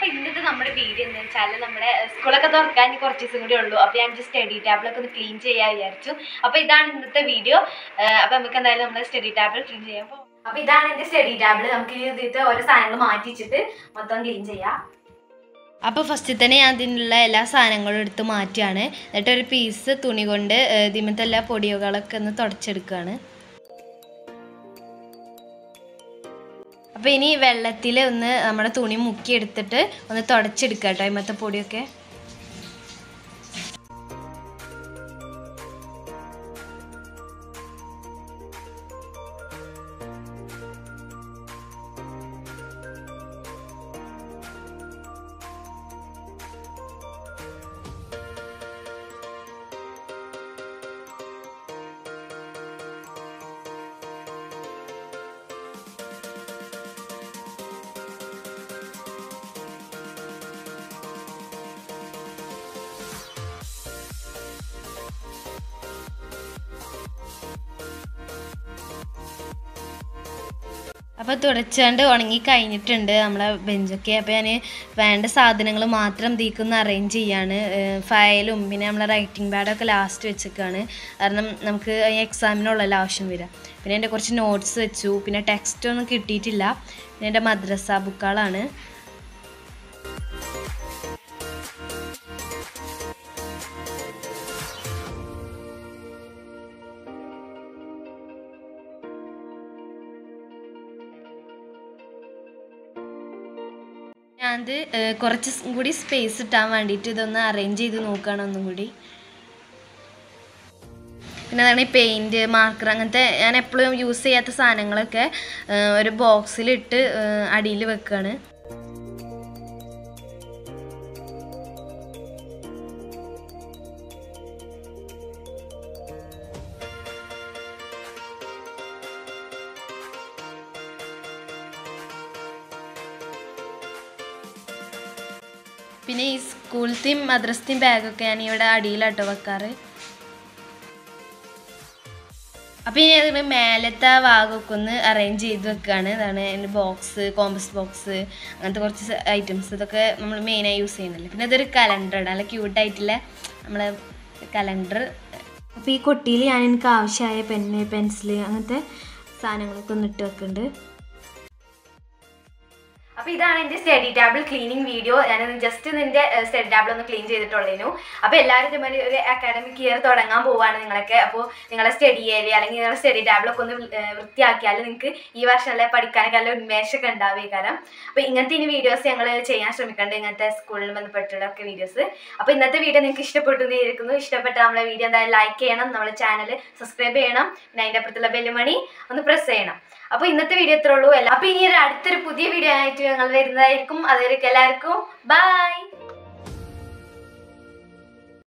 അപ്പൊ ഇന്നത്തെ നമ്മുടെ വീഡിയോ എന്ന് വെച്ചാൽ നമ്മുടെ സ്കൂളൊക്കെ തുറക്കാൻ കുറച്ച് ദിവസം കൂടി ഉള്ളൂ. അപ്പൊ ഞാൻ സ്റ്റഡി ടാബിളൊക്കെ ഒന്ന് ക്ലീൻ ചെയ്യാൻ വിചാരിച്ചു. അപ്പൊ ഇതാണ് ഇന്നത്തെ വീഡിയോ അപ്പൊ നമുക്ക് എന്തായാലും നമ്മുടെ സ്റ്റഡി ടാബിൾ ക്ലീൻ ചെയ്യാം. അപ്പൊ- അപ്പൊ ഇതാണ് എന്റെ സ്റ്റഡി ടാബിൾ നമുക്ക് ഇതിന്റെ ഓരോ സാധനങ്ങൾ മാറ്റിച്ചിട്ട് മൊത്തം ക്ലീൻ ചെയ്യാം. അപ്പോൾ ഫസ്റ്റ് തന്നെ ഞാൻ ഇതിനുള്ള എല്ലാ സാധനങ്ങളും എടുത്ത് മാറ്റിയാണ് എന്നിട്ട് ഒരു പീസ് തുണി കൊണ്ട് ഇതിമത്തെ എല്ലാ പൊടികളൊക്കെ ഒന്ന് തുടച്ചെടുക്കുകയാണ്. അപ്പോൾ ഇനി വെള്ളത്തിൽ ഒന്ന് നമ്മുടെ തുണി മുക്കിയെടുത്തിട്ട് ഒന്ന് തുടച്ചെടുക്കുക കേട്ടോ ഇമത്തെ പൊടിയൊക്കെ അപ്പോൾ തുടച്ചാണ്ട് ഉണങ്ങി കഴിഞ്ഞിട്ടുണ്ട് നമ്മളെ ബെഞ്ചൊക്കെ അപ്പോൾ ഞാൻ വേണ്ട സാധനങ്ങൾ മാത്രം തീക്കുന്ന അറേഞ്ച് ചെയ്യാണ്. ഫയലും പിന്നെ നമ്മളെ റൈറ്റിംഗ് പാഡൊക്കെ ലാസ്റ്റ് വെച്ചേക്കാണ്. കാരണം നമുക്ക് എക്സാമിനുള്ളല്ലോ ആവശ്യം വരിക. പിന്നെ എന്റെ കുറച്ച് നോട്ട്സ് വെച്ചു. പിന്നെ ടെക്സ്റ്റ് ഒന്നും കിട്ടിയിട്ടില്ല. പിന്നെ എന്റെ മദ്രസ ബുക്കുകളാണ് ഏഹ്, കുറച്ച് കൂടി സ്പേസ് ഇട്ടാൻ വേണ്ടിയിട്ട് ഇതൊന്ന് അറേഞ്ച് ചെയ്ത് നോക്കുകയാണ് ഒന്നും കൂടി. പിന്നെ അതാണ് ഈ പെയിന്റ് മാർക്കർ അങ്ങനത്തെ ഞാൻ എപ്പോഴും യൂസ് ചെയ്യാത്ത സാധനങ്ങളൊക്കെ ഒരു ബോക്സിലിട്ട് അടിയിൽ വെക്കുകയാണ് പിന്നെ ഈ സ്കൂളത്തെയും മദ്രസത്തെയും ബാഗൊക്കെ ഞാൻ ഇവിടെ അടിയിലാട്ടോ വെക്കാറ്. അപ്പോൾ ഇനി അതിന് മേലത്തെ ഭാഗമൊക്കെ ഒന്ന് അറേഞ്ച് ചെയ്ത് വെക്കുകയാണ് അതാണ് എന്റെ ബോക്സ് കോമ്പസ് ബോക്സ് അങ്ങനത്തെ കുറച്ച് ഐറ്റംസ് ഇതൊക്കെ നമ്മൾ മെയിനായി യൂസ് ചെയ്യുന്നില്ല പിന്നെ ഇതൊരു കലണ്ടറാണ് നല്ല ക്യൂട്ടായിട്ടുള്ള നമ്മളെ കലണ്ടർ അപ്പോൾ ഈ കൊട്ടിയിൽ ഞാൻ എനിക്ക് ആവശ്യമായ പെന്ന് പെൻസിൽ അങ്ങനത്തെ സാധനങ്ങളൊക്കെ ഒന്ന് ഇട്ട് വെക്കുന്നുണ്ട് അപ്പോൾ ഇതാണ് എന്റെ സ്റ്റഡി ടേബിൾ ക്ലീനിങ് വീഡിയോ ഞാൻ ജസ്റ്റ് നിന്റെ സ്റ്റഡി ടേബിൾ ഒന്ന് ക്ലീൻ ചെയ്തിട്ടുള്ളതിനു അപ്പോൾ എല്ലാവരും ഇതുമാതിരി ഒരു അക്കാഡമിക് ഇയർ തുടങ്ങാൻ പോവാണ് നിങ്ങളൊക്കെ. അപ്പോൾ നിങ്ങളെ സ്റ്റഡി ഏരിയ അല്ലെങ്കിൽ നിങ്ങളുടെ സ്റ്റഡി ടേബിളൊക്കെ ഒന്ന് വൃത്തിയാക്കിയാൽ നിങ്ങൾക്ക് ഈ വർഷം അല്ലെ പഠിക്കാനൊക്കെ നല്ല ഉന്മേഷമൊക്കെ ഉണ്ടാവുക കാരണം. അപ്പോൾ ഇങ്ങനത്തെ ഇനി വീഡിയോസ് ഞങ്ങൾ ചെയ്യാൻ ശ്രമിക്കുന്നുണ്ട് ഇങ്ങനത്തെ സ്കൂളിൽ ബന്ധപ്പെട്ടുള്ളൊക്കെ വീഡിയോസ് അപ്പോൾ ഇന്നത്തെ വീഡിയോ നിങ്ങൾക്ക് ഇഷ്ടപ്പെട്ടു എന്ന് ഇരിക്കുന്നു ഇഷ്ടപ്പെട്ട നമ്മളെ വീഡിയോ എന്തായാലും ലൈക്ക് ചെയ്യണം. നമ്മളെ ചാനൽ സബ്സ്ക്രൈബ് ചെയ്യണം. പിന്നെ അതിന്റെ അപ്പുറത്തുള്ള ബെല്ലുമണി ഒന്ന് പ്രസ് ചെയ്യണം. അപ്പോൾ ഇന്നത്തെ വീഡിയോ ഇത്രേ ഉള്ളൂ. അല്ല അപ്പോൾ ഇനി ഒരു അടുത്തൊരു പുതിയ വീഡിയോ ആയിട്ട് ഞങ്ങൾ വരുന്നതായിരിക്കും അതുവരെയൊക്കെ എല്ലാവർക്കും ബൈ